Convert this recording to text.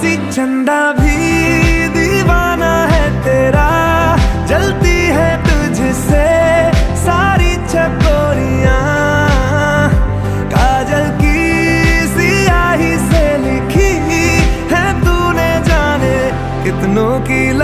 सी झंडा भी दीवाना है तेरा। जलती है तुझसे सारी चकोरिया काजल की सियाही से लिखी है तूने जाने कितनों की लव